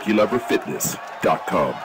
LuckyLoverFitness.com.